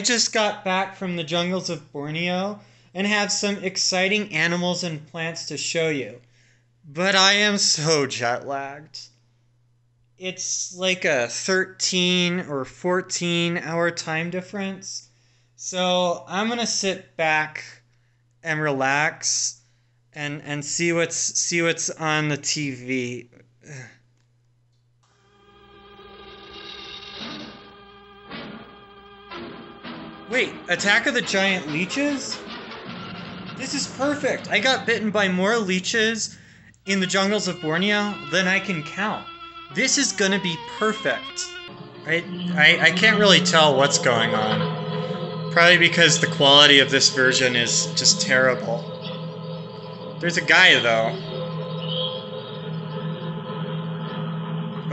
I just got back from the jungles of Borneo and have some exciting animals and plants to show you. But I am so jet lagged. It's like a 13 or 14 hour time difference. So I'm going to sit back and relax and and see what's see what's on the TV. Wait, Attack of the Giant Leeches? This is perfect. I got bitten by more leeches in the jungles of Borneo than I can count. This is gonna be perfect. I, I, I can't really tell what's going on. Probably because the quality of this version is just terrible. There's a guy, though.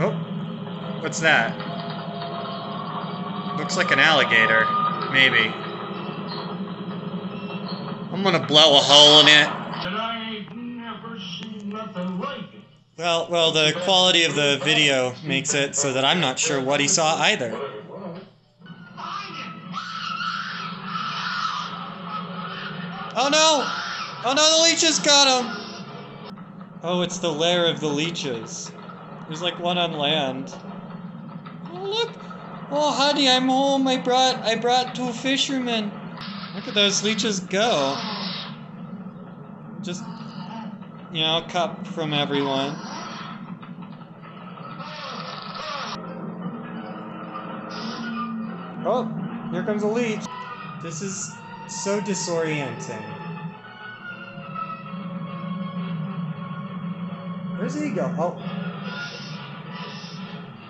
Oh, what's that? Looks like an alligator. Maybe. I'm gonna blow a hole in it. Well, well, the quality of the video makes it so that I'm not sure what he saw either. Oh no! Oh no, the leeches got him! Oh, it's the lair of the leeches. There's like one on land. Oh look! Oh honey, I'm home. I brought I brought two fishermen. Look at those leeches go. Just you know, a cup from everyone. Oh, here comes a leech. This is so disorienting. Where's he go? Oh.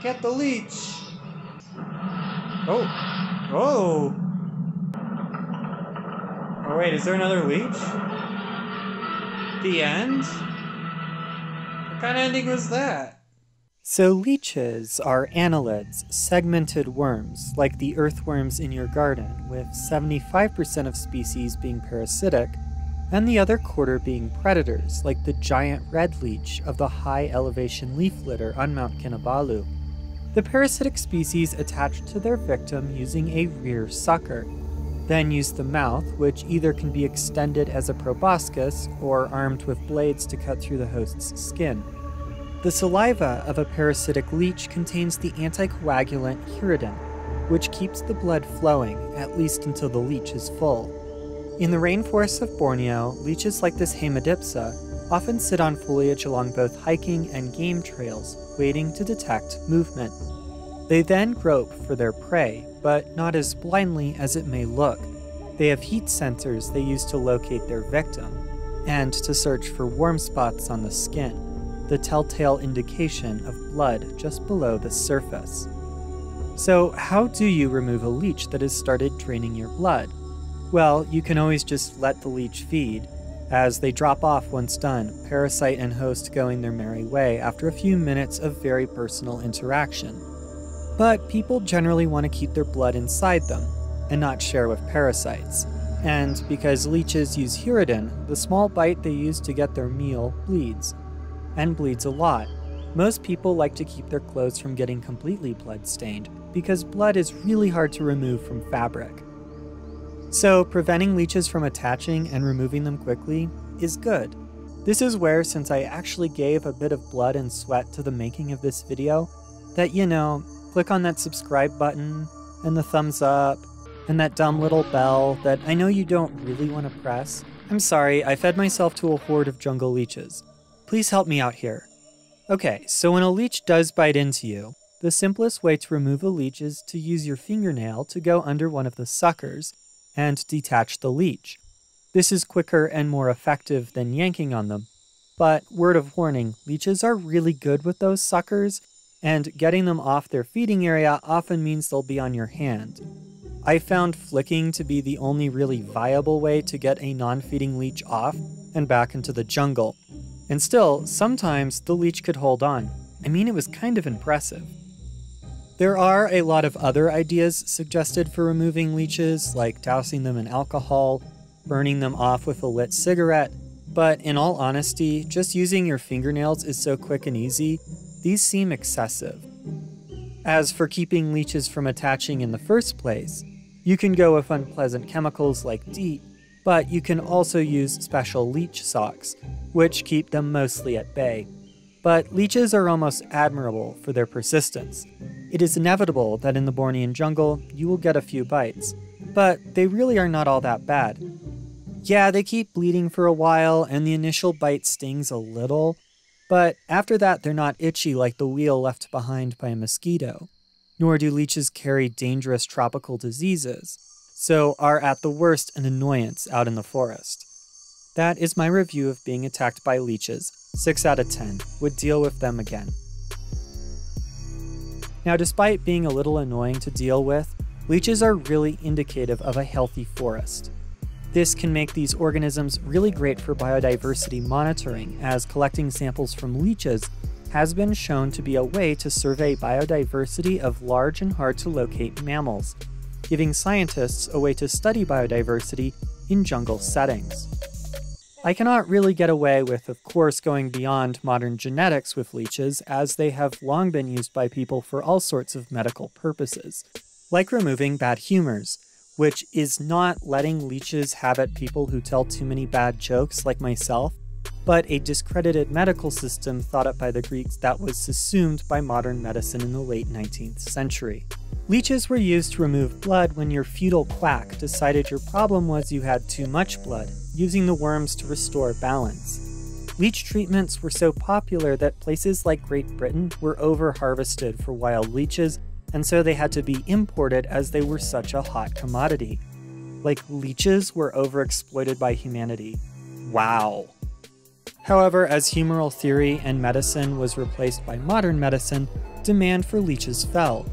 Get the leech. Oh. Oh. Oh wait, is there another leech? The end? What kind of ending was that? So, leeches are annelids, segmented worms, like the earthworms in your garden, with 75% of species being parasitic, and the other quarter being predators, like the giant red leech of the high elevation leaf litter on Mount Kinabalu. The parasitic species attach to their victim using a rear sucker, then use the mouth, which either can be extended as a proboscis or armed with blades to cut through the host's skin. The saliva of a parasitic leech contains the anticoagulant hirudin, which keeps the blood flowing, at least until the leech is full. In the rainforests of Borneo, leeches like this Haemadipsa often sit on foliage along both hiking and game trails, waiting to detect movement. They then grope for their prey, but not as blindly as it may look. They have heat sensors they use to locate their victim, and to search for warm spots on the skin the telltale indication of blood just below the surface. So, how do you remove a leech that has started draining your blood? Well, you can always just let the leech feed. As they drop off once done, parasite and host going their merry way after a few minutes of very personal interaction. But people generally want to keep their blood inside them and not share with parasites. And because leeches use hirudin, the small bite they use to get their meal bleeds and bleeds a lot. Most people like to keep their clothes from getting completely blood stained because blood is really hard to remove from fabric. So, preventing leeches from attaching and removing them quickly is good. This is where, since I actually gave a bit of blood and sweat to the making of this video, that you know, click on that subscribe button and the thumbs up and that dumb little bell that I know you don't really want to press. I'm sorry, I fed myself to a horde of jungle leeches. Please help me out here. Okay, so when a leech does bite into you, the simplest way to remove a leech is to use your fingernail to go under one of the suckers and detach the leech. This is quicker and more effective than yanking on them. But, word of warning, leeches are really good with those suckers, and getting them off their feeding area often means they'll be on your hand. I found flicking to be the only really viable way to get a non feeding leech off and back into the jungle. And still, sometimes the leech could hold on. I mean, it was kind of impressive. There are a lot of other ideas suggested for removing leeches, like dousing them in alcohol, burning them off with a lit cigarette, but in all honesty, just using your fingernails is so quick and easy, these seem excessive. As for keeping leeches from attaching in the first place, You can go with unpleasant chemicals like DEET, but you can also use special leech socks, which keep them mostly at bay. But leeches are almost admirable for their persistence. It is inevitable that in the Bornean jungle you will get a few bites, but they really are not all that bad. Yeah, they keep bleeding for a while, and the initial bite stings a little, but after that they're not itchy like the wheal left behind by a mosquito. Nor do leeches carry dangerous tropical diseases, so are at the worst an annoyance out in the forest. That is my review of being attacked by leeches. 6 out of 10. Would deal with them again. Now, despite being a little annoying to deal with, leeches are really indicative of a healthy forest. This can make these organisms really great for biodiversity monitoring, as collecting samples from leeches has been shown to be a way to survey biodiversity of large and hard to locate mammals, giving scientists a way to study biodiversity in jungle settings. I cannot really get away with, of course, going beyond modern genetics with leeches, as they have long been used by people for all sorts of medical purposes, like removing bad humors, which is not letting leeches have at people who tell too many bad jokes like myself, but a discredited medical system thought up by the Greeks that was assumed by modern medicine in the late 19th century. Leeches were used to remove blood when your feudal quack decided your problem was you had too much blood, using the worms to restore balance. Leech treatments were so popular that places like Great Britain were over harvested for wild leeches and so they had to be imported as they were such a hot commodity. Like leeches were overexploited by humanity. Wow. However, as humoral theory and medicine was replaced by modern medicine, demand for leeches fell.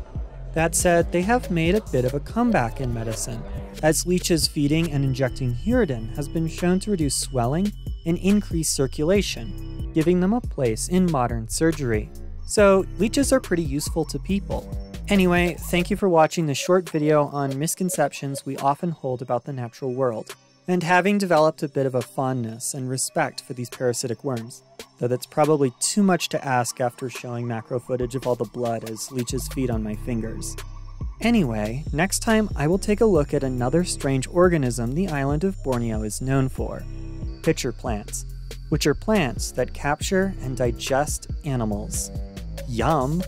That said, they have made a bit of a comeback in medicine, as leeches feeding and injecting hirudin has been shown to reduce swelling and increase circulation, giving them a place in modern surgery. So, leeches are pretty useful to people, Anyway, thank you for watching this short video on misconceptions we often hold about the natural world, and having developed a bit of a fondness and respect for these parasitic worms, though that's probably too much to ask after showing macro footage of all the blood as leeches feed on my fingers. Anyway, next time I will take a look at another strange organism the island of Borneo is known for pitcher plants, which are plants that capture and digest animals. Yum!